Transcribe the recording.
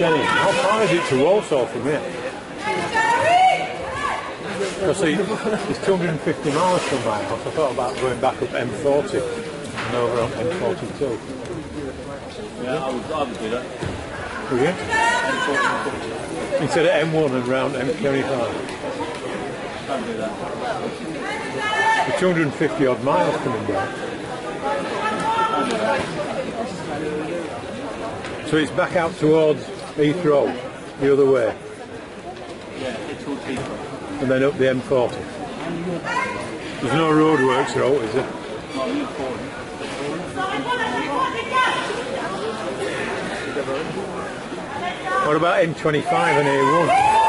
Jenny, how far is it to Walsall from here? Because it's 250 miles from my house. I thought about going back up M40 and over on M42. Yeah, I would, I would do that. Will you? Instead of M1 and round M25. Can't do that. The 250 odd miles coming down. So it's back out towards Heathrow, the other way, Yeah, it's all cheaper. and then up the M40. There's no roadworks road, is there? Not in the. What about M25 and A1?